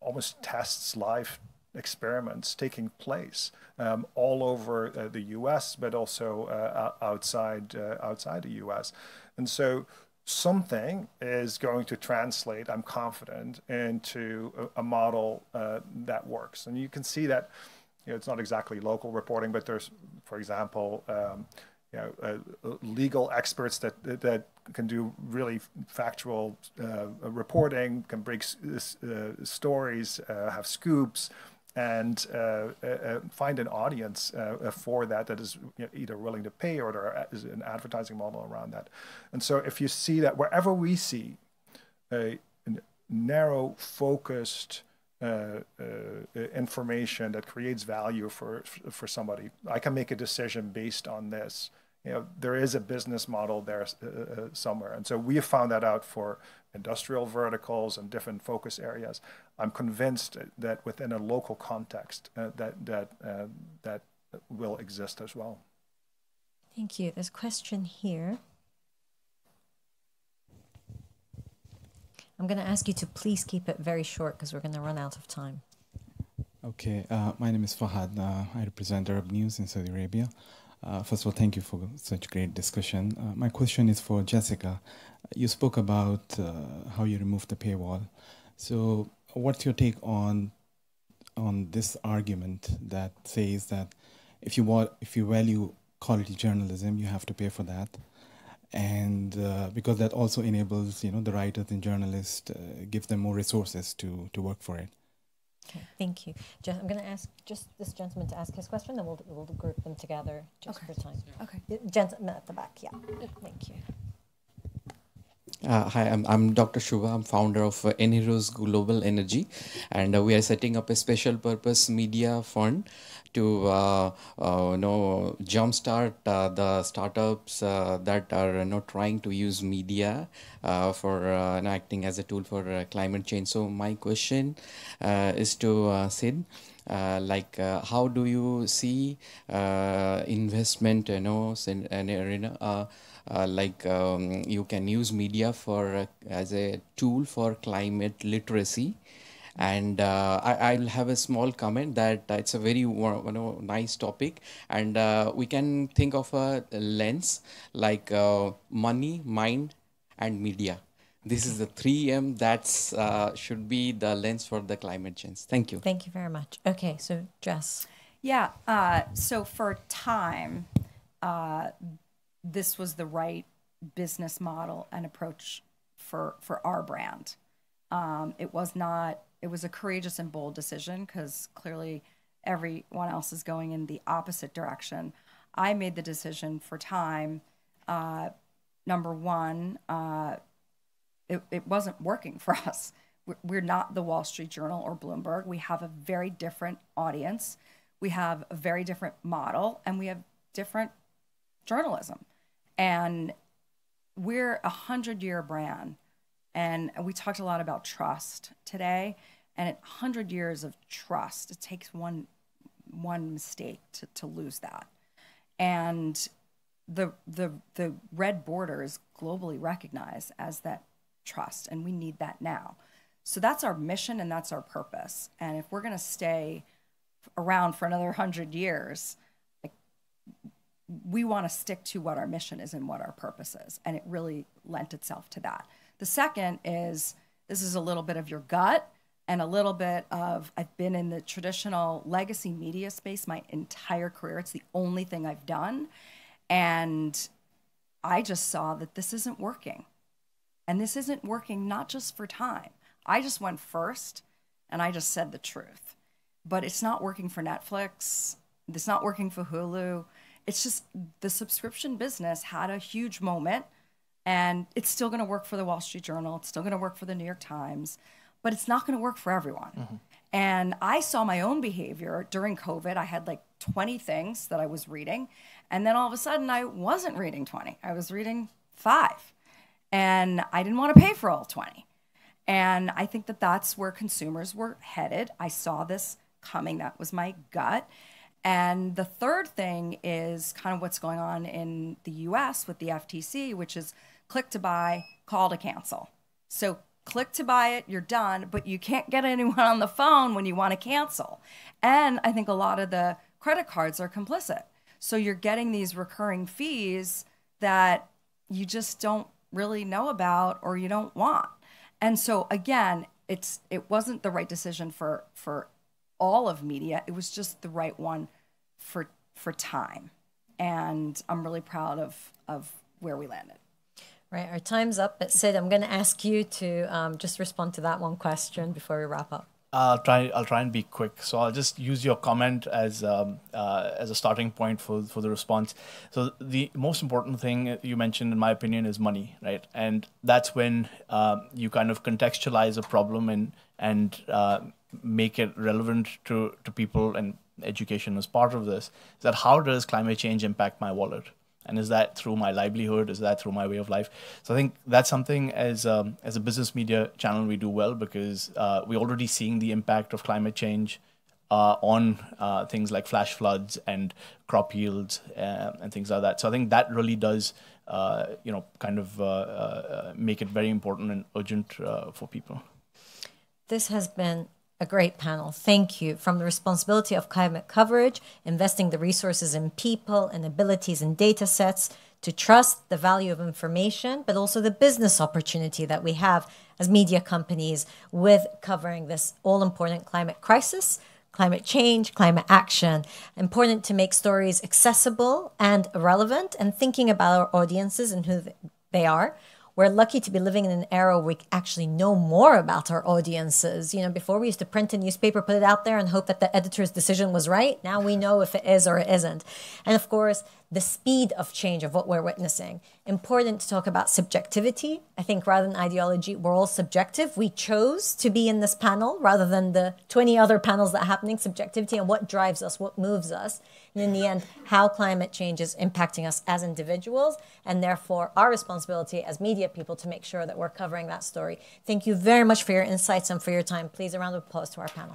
almost tests live experiments taking place um, all over uh, the U.S., but also uh, outside uh, outside the U.S. And so something is going to translate. I'm confident into a, a model uh, that works, and you can see that. You know, it's not exactly local reporting, but there's, for example. Um, you know, uh, legal experts that that can do really factual uh, reporting, can break uh, stories, uh, have scoops, and uh, uh, find an audience for that that is you know, either willing to pay or there is an advertising model around that. And so, if you see that wherever we see a narrow, focused uh, uh, information that creates value for for somebody. I can make a decision based on this, you know, there is a business model there uh, uh, somewhere. And so we have found that out for industrial verticals and different focus areas. I'm convinced that within a local context uh, that, that, uh, that will exist as well. Thank you. There's a question here. I'm going to ask you to please keep it very short because we're going to run out of time. Okay, uh, my name is Fahad. Uh, I represent Arab News in Saudi Arabia. Uh, first of all, thank you for such great discussion. Uh, my question is for Jessica. You spoke about uh, how you removed the paywall. So, what's your take on on this argument that says that if you want, if you value quality journalism, you have to pay for that, and uh, because that also enables you know the writers and journalists, uh, give them more resources to to work for it. Okay, thank you. I'm going to ask just this gentleman to ask his question, then we'll, we'll group them together just okay. for time. Okay. Gentleman at the back, yeah. Thank you. Uh, hi, I'm, I'm Dr. Shubha. I'm founder of uh, Eneros Global Energy, and uh, we are setting up a special purpose media fund to uh, uh, you know jumpstart uh, the startups uh, that are you know trying to use media uh, for uh, you know, acting as a tool for climate change. So my question is to Sid. Like how do you see investment you know in an arena like um, you can use media for uh, as a tool for climate literacy. And uh, I, will have a small comment that uh, it's a very you know, nice topic. And uh, we can think of a lens like uh, money mind and media. This is the 3m that's uh, should be the lens for the climate change. Thank you. Thank you very much. Okay so jess. Yeah uh, so for time this was the right business model and approach for for our brand um, it was not it was a courageous and bold decision because clearly everyone else is going in the opposite direction. I made the decision for time. Uh, number one, uh, it, it wasn't working for us. we're not the Wall Street Journal or Bloomberg. We have a very different audience. We have a very different model, and we have different journalism. And we're a hundred year brand. And we talked a lot about trust today. And at 100 years of trust, it takes one, one mistake to, to lose that. And the, the, the red border is globally recognized as that trust, and we need that now. So that's our mission and that's our purpose. And if we're going to stay around for another 100 years, we want to stick to what our mission is and what our purpose is. And it really lent itself to that. The second is this is a little bit of your gut and a little bit of I've been in the traditional legacy media space my entire career. It's the only thing I've done. And I just saw that this isn't working. And this isn't working not just for time. I just went first and I just said the truth. But it's not working for Netflix. It's not working for Hulu. It's just the subscription business had a huge moment and it's still going to work for the Wall Street Journal. It's still going to work for the New York Times but it's not going to work for everyone. Mm-hmm. And I saw my own behavior during COVID. I had like 20 things that I was reading. And then all of a sudden, I wasn't reading 20, I was reading five. And I didn't want to pay for all 20. And I think that that's where consumers were headed. I saw this coming, that was my gut. And the third thing is kind of what's going on in the US with the FTC, which is click to buy, call to cancel. So click to buy it, you're done, but you can't get anyone on the phone when you want to cancel. And I think a lot of the credit cards are complicit. So you're getting these recurring fees that you just don't really know about or you don't want. And so again, it's it wasn't the right decision for for all of media. It was just the right one for for time. And I'm really proud of of where we landed. Right, our time's up. But Sid, I'm going to ask you to um, just respond to that one question before we wrap up. I'll try. I'll try and be quick. So I'll just use your comment as um, uh, as a starting point for for the response. So the most important thing you mentioned, in my opinion, is money, right? And that's when uh, you kind of contextualize a problem and and uh, make it relevant to to people and education as part of this. Is that how does climate change impact my wallet? and is that through my livelihood is that through my way of life so i think that's something as um, as a business media channel we do well because uh, we're already seeing the impact of climate change uh, on uh, things like flash floods and crop yields uh, and things like that so i think that really does uh, you know kind of uh, make it very important and urgent for people this has been a great panel. Thank you. From the responsibility of climate coverage, investing the resources in people and abilities and data sets, to trust the value of information, but also the business opportunity that we have as media companies with covering this all important climate crisis, climate change, climate action. Important to make stories accessible and relevant and thinking about our audiences and who they are we're lucky to be living in an era where we actually know more about our audiences. You know, before we used to print a newspaper, put it out there, and hope that the editor's decision was right. Now we know if it is or it isn't. And of course, the speed of change of what we're witnessing. Important to talk about subjectivity. I think rather than ideology, we're all subjective. We chose to be in this panel rather than the 20 other panels that are happening, subjectivity and what drives us, what moves us. And in the end, how climate change is impacting us as individuals, and therefore our responsibility as media people to make sure that we're covering that story. Thank you very much for your insights and for your time. Please, a round of applause to our panel.